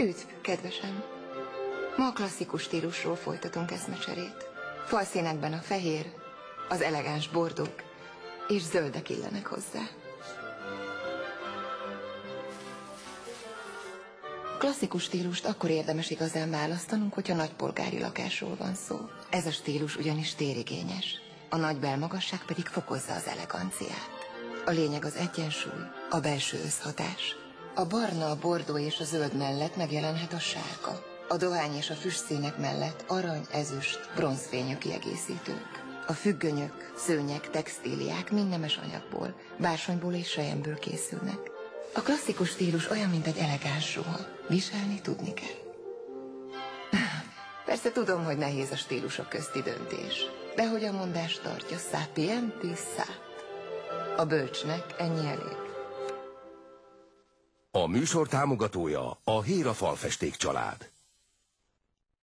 Üdv, kedvesem! Ma a klasszikus stílusról folytatunk eszmecserét. Falszínekben a fehér, az elegáns bordók és zöldek illenek hozzá. Klasszikus stílust akkor érdemes igazán választanunk, hogyha nagypolgári lakásról van szó. Ez a stílus ugyanis térigényes, a nagy belmagasság pedig fokozza az eleganciát. A lényeg az egyensúly, a belső összhatás. A barna, a bordó és a zöld mellett megjelenhet a sárga. A dohány és a füstszínek mellett arany, ezüst, bronzfényű kiegészítők. A függönyök, szőnyek, textíliák mind nemes anyagból, bársonyból és sejemből készülnek. A klasszikus stílus olyan, mint egy elegáns ruha. Viselni tudni kell. Persze tudom, hogy nehéz a stílusok közti döntés. De hogy a mondás tartja, sapienti szát. A bölcsnek ennyi elég. A műsor támogatója a Héra Falfesték család.